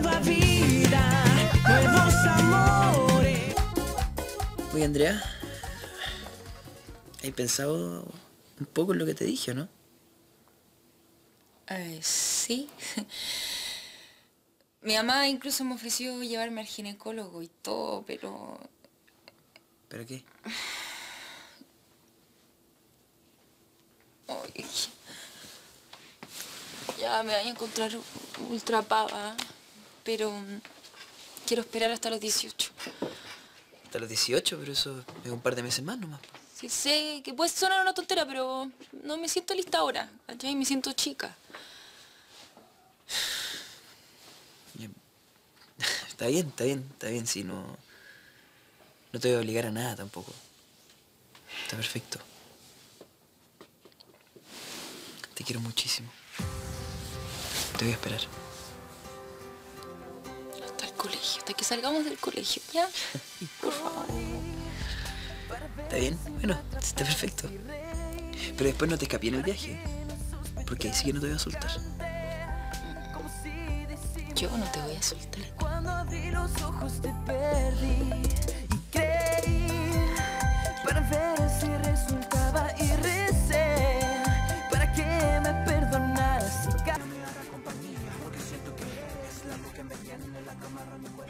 nueva vida, nuevos amores. Oye, Andrea, ¿has pensado un poco en lo que te dije, no? Eh, sí. Mi mamá incluso me ofreció llevarme al ginecólogo y todo, pero ¿Pero qué? Ay, ya me voy a encontrar ultra pava, pero mm, quiero esperar hasta los 18. Hasta los 18, pero eso es un par de meses más nomás. Sí, sé que puede sonar una tontera, pero no me siento lista ahora, ¿cachai? Me siento chica. Está bien, está bien, está bien, si no... No te voy a obligar a nada tampoco. Está perfecto. Te quiero muchísimo. Te voy a esperar. Colegio, hasta que salgamos del colegio, ¿ya? Por favor. ¿Está bien? Bueno, está perfecto. Pero después no te escapé en el viaje. Porque ahí sí que no te voy a soltar. Yo no te voy a soltar. amarra mi cuello.